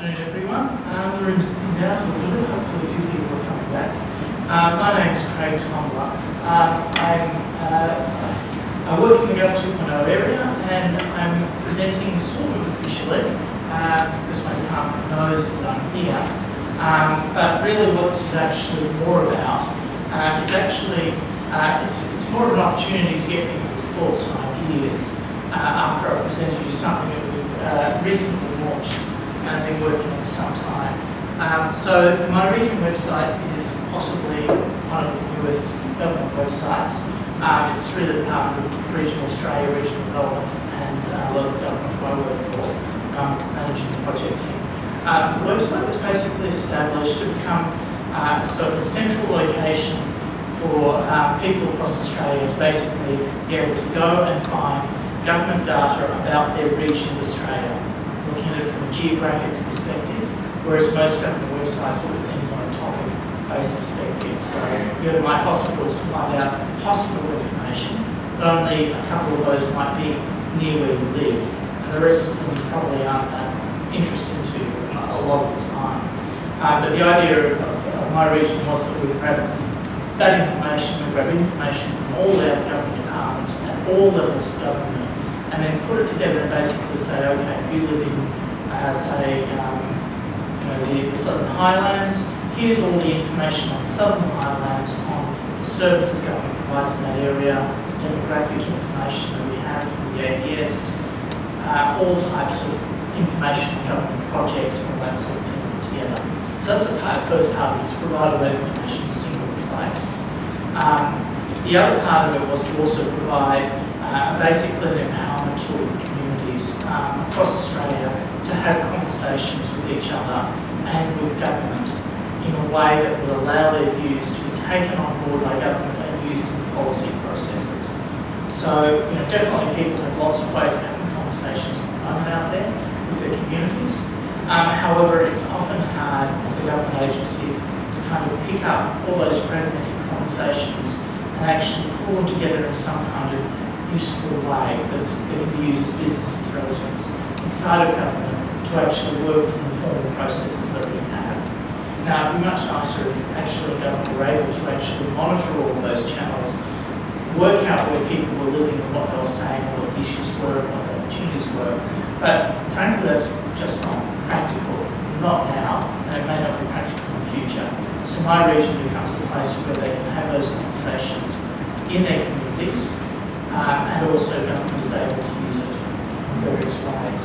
afternoon, everyone. Um, the room's thinned out a. Hopefully, a few people are coming back. Uh, my name's Craig Thomler. Um, I'm, uh, I work in the Gov 2.0 area and I'm presenting sort of officially uh, because my department knows that I'm here. Um, but really, what this is actually more about uh, is actually uh, it's, it's more of an opportunity to get people's thoughts and ideas uh, after I presented you something that we've uh, recently launched and been working on for some time. Um, so the My Region website is possibly one of the newest government websites. Um, it's through the Department of Regional Australia, Regional Development and uh, Local Government I work for, um, managing the project team. Um, the website was basically established to become uh, sort of a central location for uh, people across Australia to basically be able to go and find government data about their region of Australia, looking at it from geographic perspective, whereas most government websites look at things on a topic-based perspective. So you go to my hospitals to find out hospital information, but only a couple of those might be near where you live, and the rest of them probably aren't that interesting to you a lot of the time. Um, but the idea of, of, my region was that we grab that information, we grab information from all other government departments at all levels of government and then put it together and basically say, okay, if you live in, uh, say, um, you know, the, the, Southern Highlands, here's all the information on the Southern Highlands, on the services government provides in that area, demographic information that we have from the ABS, uh, all types of information on government projects and all that sort of thing together. So that's the part, first part is provide all that information in a single place. Um, the other part of it was to also provide uh, basically an empowerment tool for communities um, across Australia to have conversations with each other and with government in a way that will allow their views to be taken on board by government and used in policy processes. So, you know, definitely people have lots of ways of having conversations out there with their communities. Um, however, it's often hard for government agencies to kind of pick up all those fragmented conversations and actually pull them together in some kind of useful way that's, that can be used as business intelligence inside of government to actually work within the formal processes that we have. Now, it'd be much nicer if actually government were able to actually monitor all of those channels, work out where people were living and what they were saying, what the issues were, what the opportunities were. But frankly, that's just not practical, not now, and it may not be practical in the future. So my region becomes the place where they can have those conversations in their communities, um, and also government is able to use it in various ways.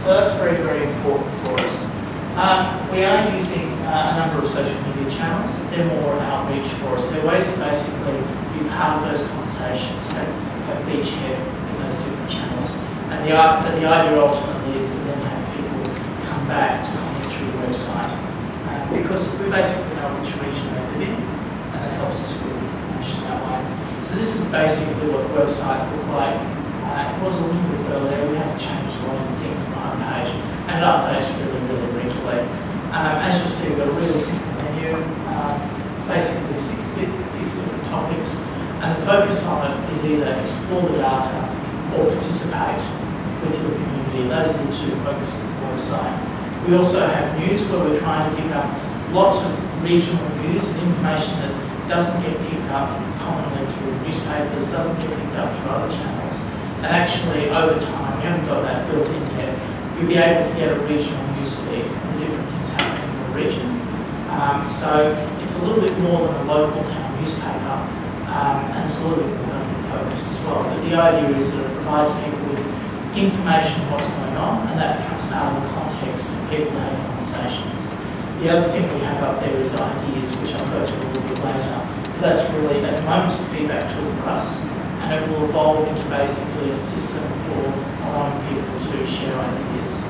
So that's very, very important for us. Um, we are using uh, a number of social media channels. They're more outreach for us. They're ways to basically be part of those conversations, have, have beachhead in those different channels. And the, the idea ultimately is to then have people come back to comment through the website. Uh, because we basically know which region they live in, and it helps us group information that way. So this is basically what the website looked like. Uh, it was a little bit earlier. We have changed a lot of things on the page, and it updates really, really regularly. Um, as you'll see, we've got a really simple menu, um, basically six, six different topics, and the focus on it is either explore the data or participate with your community. Those are the two focuses of the website. We also have news where we're trying to pick up lots of regional news and information that doesn't get picked up commonly through newspapers, doesn't get picked up through other channels. And actually, over time, we haven't got that built in yet, you'll be able to get a regional news feed of the different things happening in your region. Um, so it's a little bit more than a local town newspaper, um, and it's a little bit more focused as well. But the idea is that it provides people with information on what's going on, and that becomes of the context for people to have conversations. The other thing we have up there is ideas, which I'll go through a little bit later. But that's really, at the moment, a feedback tool for us, and it will evolve into basically a system for allowing people to share ideas.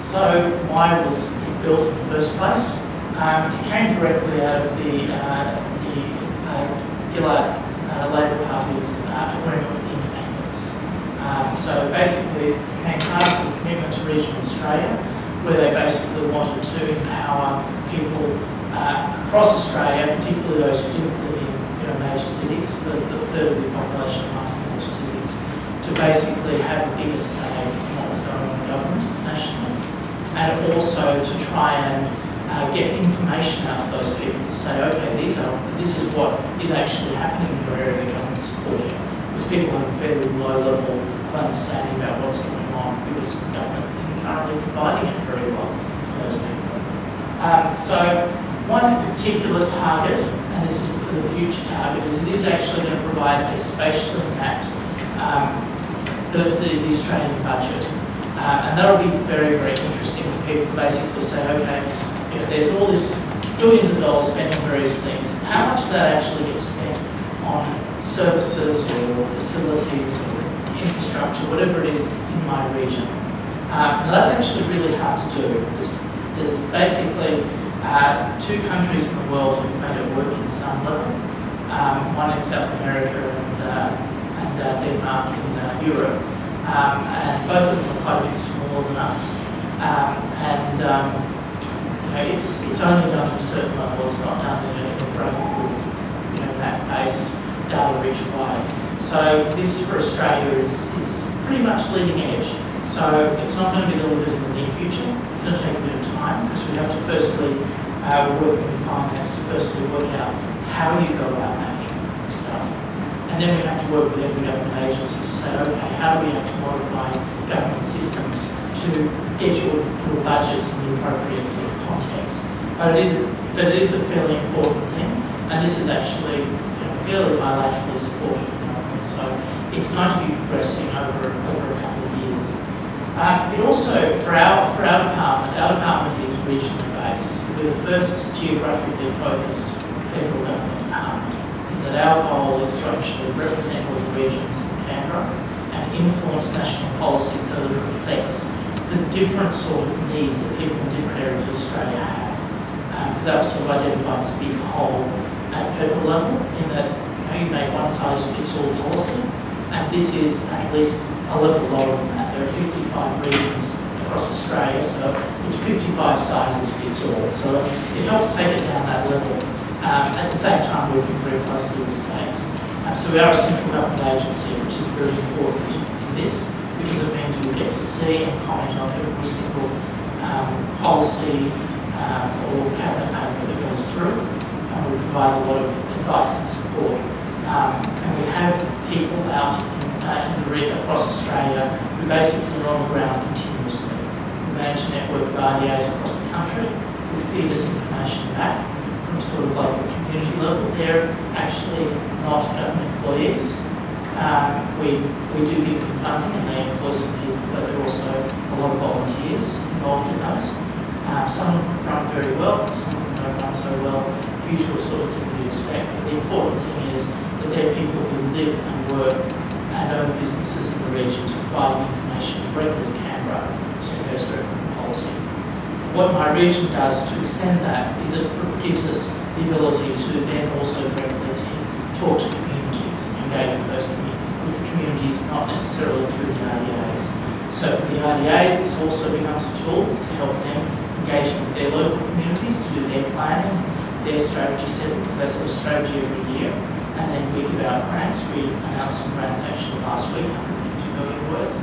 So why was it built in the first place? Um, it came directly out of the, uh, the uh, Gillard uh, Labor Party's uh, agreement with the independents. Um, so basically, it became part of the commitment to regional Australia where they basically wanted to empower people uh, across Australia, particularly those who didn't live in you know, major cities, the, the third of the population in major cities, to basically have a bigger say in what was going on in government nationally, and also to try and uh, get information out to those people to say, okay, these are this is what is actually happening in your area that government's supporting. Because people have a fairly low level of understanding about what's going on because government isn't currently providing it very well to those people. Um, so one particular target, and this is for the future target, is it is actually going to provide a spatially mapped um, the, the, the Australian budget. Uh, and that'll be very, very interesting for people to basically say, okay, you know, there's all this billions of dollars spent on various things. How much of that actually gets spent on services or facilities or infrastructure, whatever it is in my region? Um, now that's actually really hard to do. There's, there's basically uh, two countries in the world who've made it work in some level. Um, one in South America and, uh, and uh, Denmark in uh, Europe. Um, and both of them are quite a bit smaller than us. Um, and um, you know, it's, it's only done to a certain level, it's not done in a, in a graphical, you know, map-based, data-rich way. So this for Australia is, is pretty much leading edge. So it's not going to be delivered in the near future. It's going to take a bit of time because we have to firstly, uh, we're with finance to firstly work out how you go about this stuff. And then we have to work with every government agency to say, okay, how do we have to modify government systems to get your, your budgets in the appropriate sort of context. But it is, but it is a fairly important thing, and this is actually you know, fairly bilaterally supported in government. So it's going to be progressing over, over a couple of years. Um, it also, for our, for our department, our department is regionally based. We're the first geographically focused federal government department that our goal is to actually represent all the regions in Canberra and influence national policy so that it reflects the different sort of needs that people in different areas of Australia have. Because um, that sort of identified as a big hole at federal level in that you, know, you make one size fits all policy and this is at least a level lower. There are 55 regions across Australia, so it's 55 sizes fits all. So it helps take it down that level um, at the same time working very closely with states. Um, so we are a central government agency, which is very important in this because it means we get to see and comment on every single um, policy um, or cabinet paper that goes through, and we provide a lot of advice and support. Um, and we have people out in, uh, in the red across Australia who basically on the ground continuously. We manage a network of RDAs across the country who feed us information back from sort of like a community level. They're actually not government employees. Um, we, we do give them funding and they employ some people, but there are also a lot of volunteers involved in those. Um, some of them run very well, some of them don't run so well, usual sort of thing you'd expect. But the important thing is that they're people who live and work and own businesses in the region to providing information directly to Canberra, so it goes directly to policy what my region does to extend that is it gives us the ability to then also directly talk to communities, engage with those with the communities, not necessarily through the RDAs. So for the RDAs, this also becomes a tool to help them engage with their local communities to do their planning, their strategy setting, because they set a strategy every year, and then we give out grants. We announced some grants actually last week, 150 million worth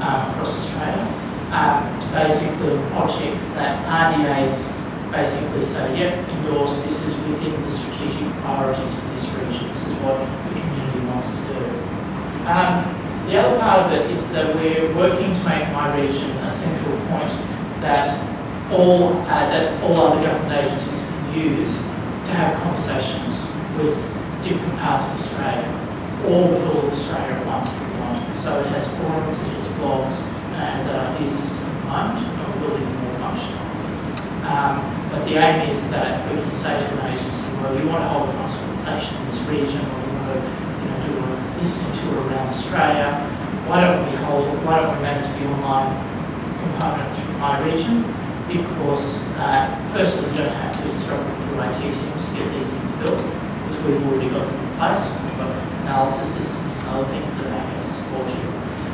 um, across Australia um, to basically projects that RDAs basically say, yep, endorse, this is within the strategic priorities for this region, this is what the community wants to do. Um, the other part of it is that we're working to make my region a central point that all, uh, that all other government agencies can use to have conversations with different parts of Australia, or with all of Australia at once if we want. So it has forums, it has blogs, and it has an idea system the moment, but we're building more functional. Um, but the aim is that we can say to an agency, well, you want to hold a consultation in this region, or you want to you know, do a listening tour around Australia, why don't we hold, why don't we manage the online component through my region? Because uh, firstly, we don't have to struggle through IT teams to get these things built, because we've already got them in place, we've got analysis systems and other things that are going to support you.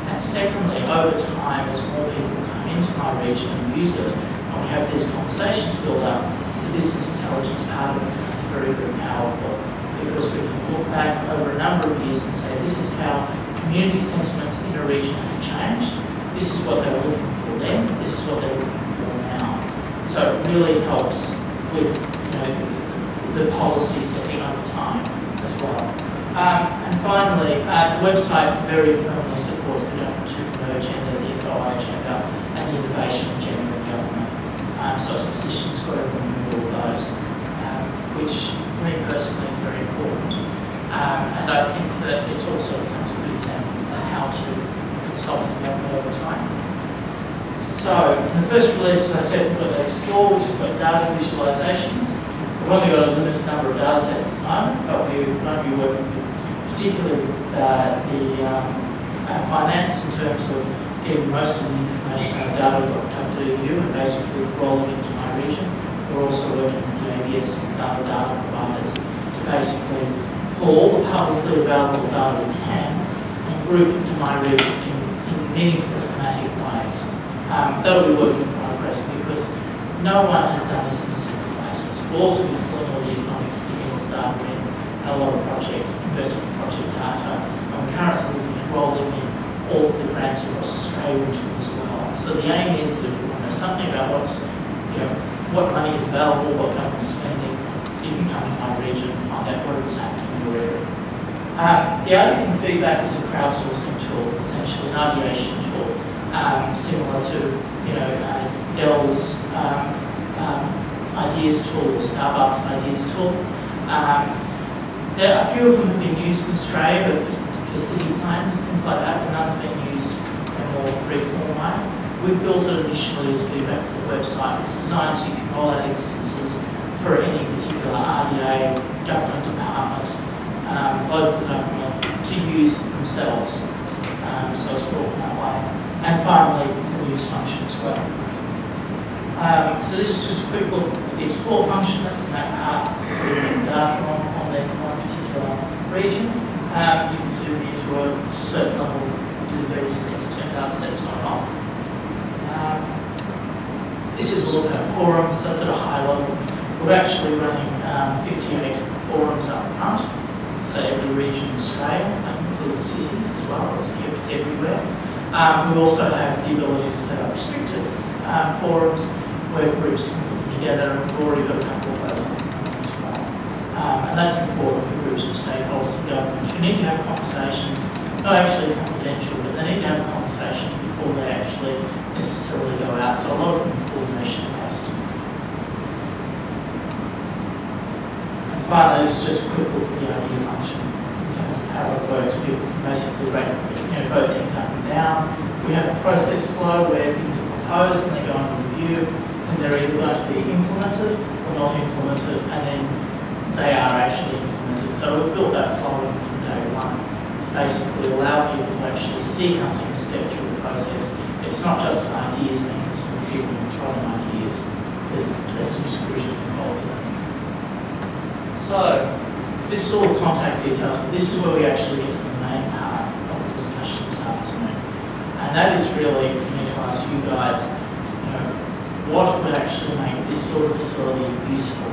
And secondly, over time, as more people come into my region and use it, and we have these conversations build up, the business intelligence part of it very, very powerful because we can look back over a number of years and say, this is how community sentiments in a region have changed. This is what they were looking for then. This is what they're looking for now. So it really helps with you know, the policy setting over time as well. Um, and finally, uh, the website very firmly supports the Government 2.0 agenda, the FOI agenda, and the innovation agenda in government. Um, so it's positioned square in the middle of those, um, which for me personally is very important. Um, and I think that it's also becomes a good example for how to consult in government over time. So, in the first release, as I said, we've got Explore, which has got data visualizations. We've only got a limited number of data sets at the moment, but going to be working with, particularly with uh, the um, finance in terms of getting most of the information and data that out of data.gov.au and basically rolling into my region. We're also working with the ABS data providers to basically pull the publicly available data we can and group into my region in, in meaningful thematic ways. Um, that'll be work in progress because no one has done this in a also pulling all the economic stimulus data in and a lot of project, investment project data. We're currently looking at rolling in all of the grants across Australia into as well. So the aim is that if you want to know something about what's, you know, what money is available, what government spending, you can come to my region and find out what is happening in your area. Um, the Ideas and Feedback is a crowdsourcing tool, essentially an ideation tool, um, similar to you know uh, Dell's um ideas tool, Starbucks ideas tool. Um, there, a few of them have been used in Australia, but for, for city plans and things like that, but none's been used in a more free-form way. We've built it initially as feedback for the website. It's designed so you can roll out instances for any particular RDA, government department, um, local government to use themselves. Um, so it's brought that way. And finally, the use function as well. Um, so this is just a quick look at the explore function. That's in that part data on, on there particular region. Um, you can zoom into a, to certain level, do various things, turn data sets on and off. Um, this is a look at forums, that's at a high level. We're actually running um, 58 forums up front, so every region in Australia, that includes cities as well, as it's everywhere. Um, we also have the ability to set up restricted um, forums where groups together, and we've already got a couple of those as well. Um, and that's important for groups of stakeholders and government. You need to have conversations, not actually confidential, but they need to have conversations before they actually necessarily go out. So a lot of coordination has to. And finally, it's just a quick look at the idea function of how it works. We basically rate, you know, vote things up and down. We have a process flow where things are proposed and they go under review and they're either going to be implemented or not implemented and then they are actually implemented. So we've built that flow in from day one. It's basically allow people to actually see how things step through the process it's not just an ideas mechanism where people can throw in ideas. There's, there's some scrutiny involved in. So, this is all the contact details, but this is where we actually get to the main part of the discussion this afternoon. And that is really for me to ask you guys, what would actually make this sort of facility useful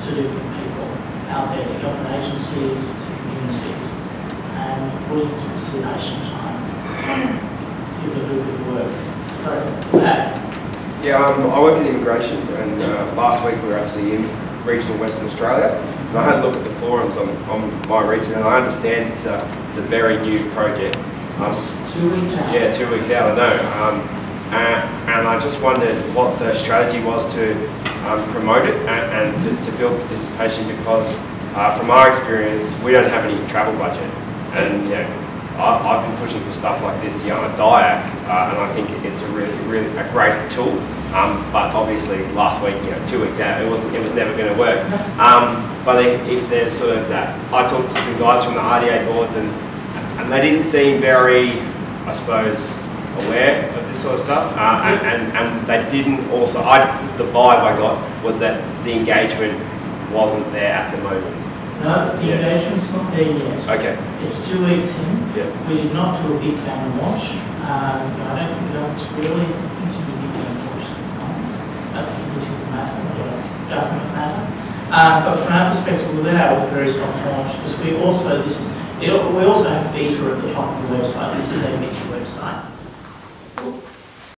to different people out there, to government agencies, to communities, and audience participation time give a little bit of work. So, Pat. Yeah, um, I work in immigration, and uh, last week we were actually in regional Western Australia, and I had a look at the forums on, on my region, and I understand it's a it's a very new project. Um, two weeks out. Yeah, two weeks out. I know. Um, and, and, I just wondered what the strategy was to um, promote it and, and to, to, build participation because uh, from our experience, we don't have any travel budget. And yeah, I've, I've been pushing for stuff like this here on a DIAC, uh, and I think it's a really, really a great tool. Um, but obviously, last week, you know, two weeks out, it wasn't, it was never going to work. Um, but if, if, there's sort of that, I talked to some guys from the RDA boards, and and they didn't seem very, I suppose, aware of this sort of stuff, uh, and, and, and they didn't also. I the vibe I got was that the engagement wasn't there at the moment. No, the Yeah. engagement's not there yet. Okay. It's two weeks in. Yeah. We did not do a big banner launch. Um, I don't think government's really looking to do big at the moment. That's a political matter, not a government matter. Um, but from our perspective, we went out with a very soft launch because we also, this is, it, we also have beta at the top of the website. This is a beta website.